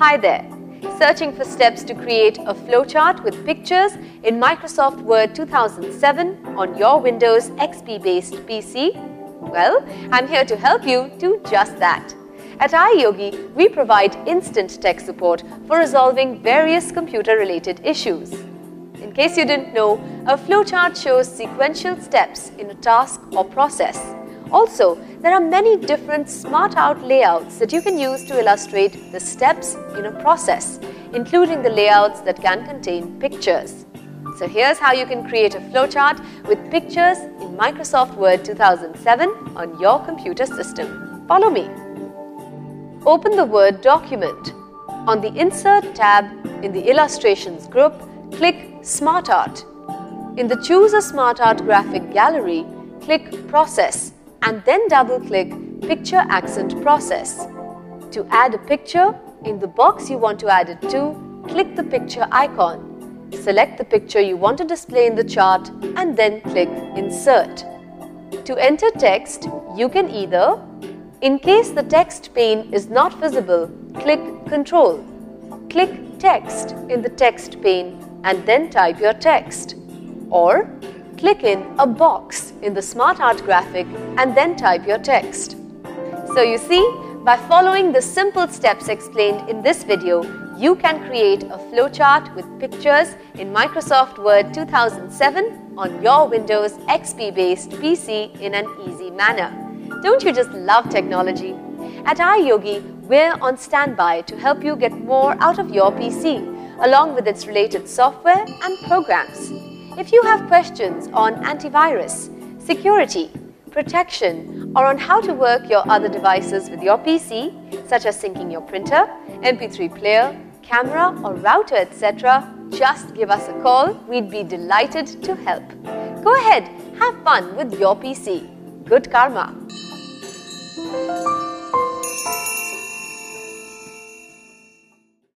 Hi there! Searching for steps to create a flowchart with pictures in Microsoft Word 2007 on your Windows XP based PC? Well, I'm here to help you do just that. At iYogi, we provide instant tech support for resolving various computer related issues. In case you didn't know, a flowchart shows sequential steps in a task or process. Also, there are many different Smart Art layouts that you can use to illustrate the steps in a process, including the layouts that can contain pictures. So here's how you can create a flowchart with pictures in Microsoft Word 2007 on your computer system. Follow me. Open the Word document. On the Insert tab in the Illustrations group, click Smart Art. In the Choose a Smart Art graphic gallery, click Process and then double-click Picture Accent Process. To add a picture, in the box you want to add it to, click the picture icon. Select the picture you want to display in the chart and then click Insert. To enter text, you can either, in case the text pane is not visible, click Control. Click Text in the text pane and then type your text. Or click in a box in the Smart Art graphic and then type your text. So you see, by following the simple steps explained in this video, you can create a flowchart with pictures in Microsoft Word 2007 on your Windows XP-based PC in an easy manner. Don't you just love technology? At iYogi, we're on standby to help you get more out of your PC along with its related software and programs. If you have questions on antivirus, security, protection, or on how to work your other devices with your PC, such as syncing your printer, MP3 player, camera, or router, etc., just give us a call. We'd be delighted to help. Go ahead, have fun with your PC. Good karma.